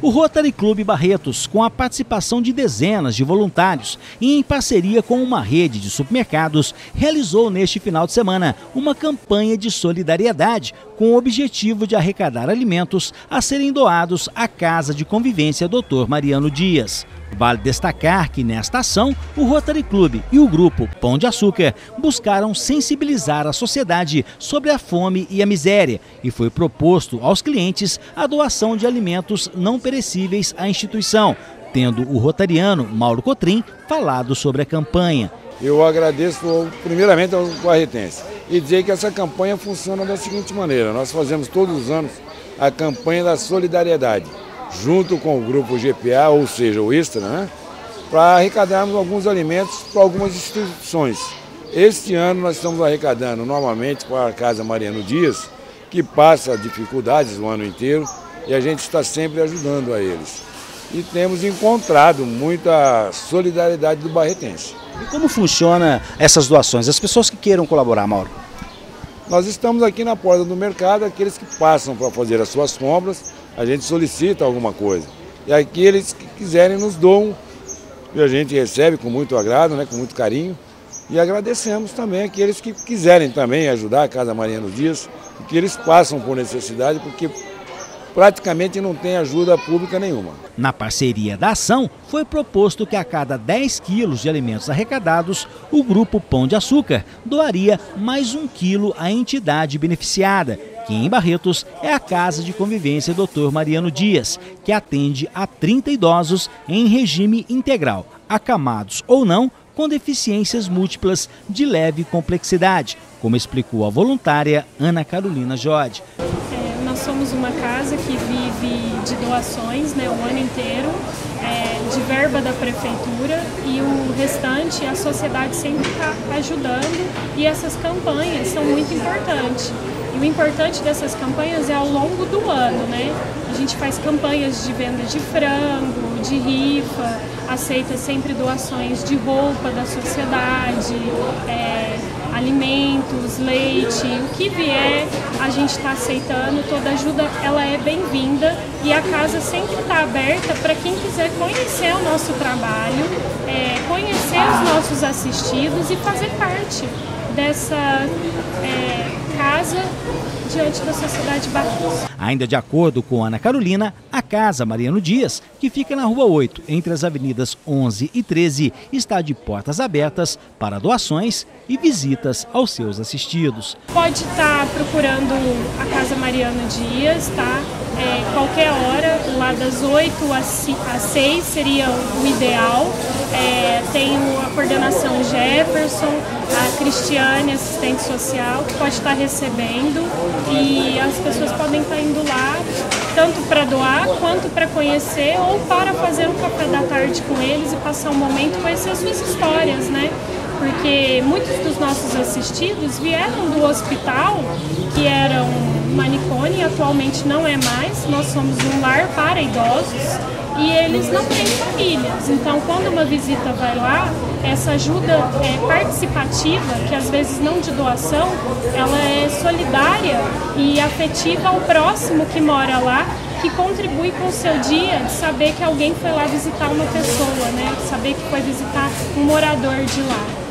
O Rotary Clube Barretos, com a participação de dezenas de voluntários e em parceria com uma rede de supermercados, realizou neste final de semana uma campanha de solidariedade com o objetivo de arrecadar alimentos a serem doados à Casa de Convivência Dr. Mariano Dias. Vale destacar que nesta ação, o Rotary Clube e o grupo Pão de Açúcar buscaram sensibilizar a sociedade sobre a fome e a miséria e foi proposto aos clientes a doação de alimentos não perecíveis à instituição, tendo o rotariano Mauro Cotrim falado sobre a campanha. Eu agradeço primeiramente aos barretenses e dizer que essa campanha funciona da seguinte maneira: nós fazemos todos os anos a campanha da solidariedade junto com o grupo GPA, ou seja, o Extra, né, para arrecadarmos alguns alimentos para algumas instituições. Este ano nós estamos arrecadando novamente para a Casa Mariano Dias, que passa dificuldades o ano inteiro e a gente está sempre ajudando a eles. E temos encontrado muita solidariedade do barretense. E como funciona essas doações? As pessoas que queiram colaborar, Mauro? Nós estamos aqui na porta do mercado, aqueles que passam para fazer as suas compras, a gente solicita alguma coisa. E aqueles que quiserem nos doam, e a gente recebe com muito agrado, né, com muito carinho. E agradecemos também aqueles que quiserem também ajudar a Casa Mariano Dias, que eles passam por necessidade, porque praticamente não tem ajuda pública nenhuma. Na parceria da ação, foi proposto que a cada 10 quilos de alimentos arrecadados, o Grupo Pão de Açúcar doaria mais um quilo à entidade beneficiada, que em Barretos é a Casa de Convivência Dr. Mariano Dias, que atende a 30 idosos em regime integral, acamados ou não, com deficiências múltiplas de leve complexidade, como explicou a voluntária Ana Carolina Jode somos uma casa que vive de doações né, o ano inteiro, é, de verba da prefeitura e o restante a sociedade sempre está ajudando e essas campanhas são muito importantes. E o importante dessas campanhas é ao longo do ano, né? A gente faz campanhas de venda de frango, de rifa, aceita sempre doações de roupa da sociedade, é, alimentos, leite, o que vier a gente está aceitando, toda ajuda ela é bem-vinda e a casa sempre está aberta para quem quiser conhecer o nosso trabalho, é, conhecer os nossos assistidos e fazer parte dessa é, casa diante da sociedade Barros. Ainda de acordo com Ana Carolina, Casa Mariano Dias, que fica na Rua 8, entre as avenidas 11 e 13, está de portas abertas para doações e visitas aos seus assistidos. Pode estar procurando a Casa Mariano Dias, tá? É, qualquer hora, lá das 8 às 6 seria o ideal. É, tem a coordenação Jefferson, a Cristiane, assistente social, que pode estar recebendo e as pessoas podem estar indo lá tanto para doar quanto para conhecer ou para fazer um café da tarde com eles e passar um momento conhecer as suas histórias, né? Porque muitos dos nossos assistidos vieram do hospital, que era um manicômio, atualmente não é mais. Nós somos um lar para idosos e eles não têm famílias. Então, quando uma visita vai lá, essa ajuda é participativa, que às vezes não de doação, ela é solidária e afetiva ao próximo que mora lá, que contribui com o seu dia de saber que alguém foi lá visitar uma pessoa, né? Saber que foi visitar um morador de lá.